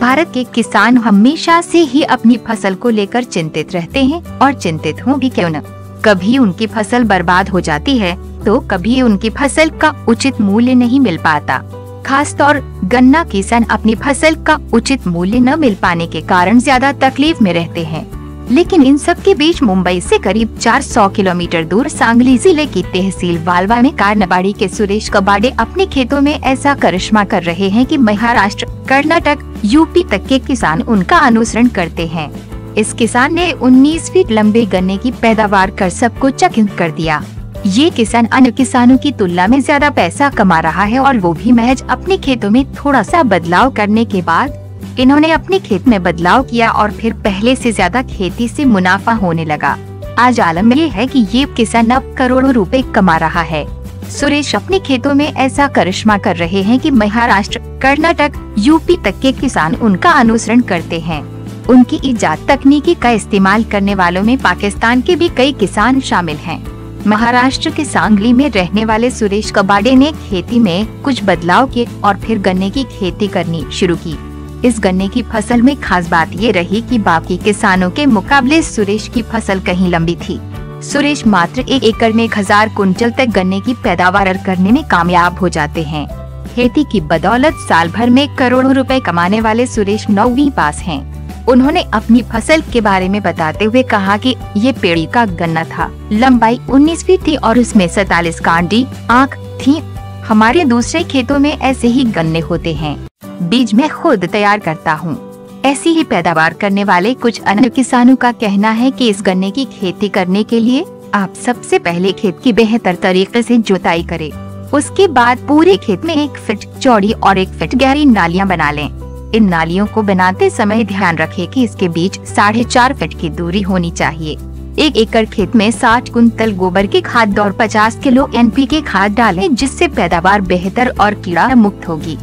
भारत के किसान हमेशा से ही अपनी फ़सल को लेकर चिंतित रहते हैं और चिंतित हों भी क्यों न। कभी उनकी फ़सल बर्बाद हो जाती है तो कभी उनकी फ़सल का उचित मूल्य नहीं मिल पाता। खास तौर गन्ना किसान अपनी फ़सल का उचित मूल्य न मिल पाने के कारण ज़्यादा तकलीफ़ में रहते हैं। लेकिन इन सब के बीच मुंबई से करीब 400 किलोमीटर दूर सांगली ज़िले की तहसील वालवा में कारनबाड़ी के सुरेश कबाडे अपने खेतों में ऐसा करिश्मा कर रहे हैं कि महाराष्ट्र, कर्नाटक, यूपी तक के किसान उनका अनुसरण करते हैं। इस किसान ने 19 फीट लंबे गन्ने की पैदावार कर सबको चकित कर दिया। ये किसान अन्य किसानों की तुलना में ज़्यादा पैसा कमा रहा है और वो भी महज अपने खेतों में थोड़ा सा बदलाव करने के बाद इन्होंने अपने खेत में बदलाव किया और फिर पहले से ज़्यादा खेती से मुनाफा होने लगा। आज आलम ये है कि ये किसान अब करोड़ों रुपए कमा रहा है। सुरेश अपने खेतों में ऐसा करिश्मा कर रहे हैं कि महाराष्ट्र, कर्नाटक, यूपी तक के किसान उनका अनुसरण करते हैं। उनकी इजाद तकनीकी का इस्तेमाल करने वालों में पाकिस्तान के भी कई किसान शामिल हैं। महाराष्ट्र के सांगली में रहने वाले सुरेश कबाडे ने खेती में कुछ बदलाव किए और फिर गन्ने की खेती करनी शुरू की। इस गन्ने की फ़सल में खास बात ये रही कि बाकी किसानों के मुकाबले सुरेश की फ़सल कहीं लंबी थी। सुरेश मात्र एक एकड़ में एक हज़ार कुंटल तक गन्ने की पैदावार करने में कामयाब हो जाते हैं। खेती की बदौलत साल भर में करोड़ों रुपए कमाने वाले सुरेश नौवीं पास हैं। उन्होंने अपनी फ़सल के बारे में बताते हुए कहा कि ये पेड़ी का गन्ना था। लंबाई 19 फीट थी और उसमें सैतालीस कांडी, आँख, थी। हमारे दूसरे खेतों में ऐसे ही गन्ने होते हैं। बीज मैं खुद तैयार करता हूँ ऐसी ही पैदावार करने वाले कुछ अन्य किसानों का कहना है कि इस गन्ने की खेती करने के लिए आप सबसे पहले खेत की बेहतर तरीके से जुताई करें। उसके बाद पूरे खेत में एक फिट चौड़ी और एक फिट गहरी नालियाँ बना लें। इन नालियों को बनाते समय ध्यान रखें कि इसके बीच साढ़े चार फीट की दूरी होनी चाहिए एक एकड़ खेत में 60 कुंतल गोबर की खाद और 50 किलो एनपीके खाद डालें, जिससे पैदावार बेहतर और कीड़ा मुक्त होगी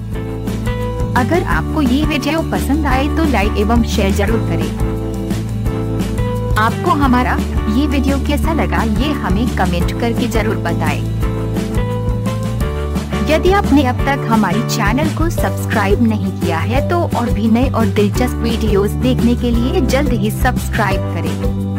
अगर आपको ये वीडियो पसंद आए तो लाइक एवं शेयर ज़रूर करें आपको हमारा ये वीडियो कैसा लगा ये हमें कमेंट करके ज़रूर बताएँ। यदि आपने अब तक हमारी चैनल को सब्सक्राइब नहीं किया है तो और भी नए और दिलचस्प वीडियोस देखने के लिए जल्द ही सब्सक्राइब करें